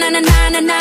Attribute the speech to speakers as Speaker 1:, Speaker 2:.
Speaker 1: na na na na na.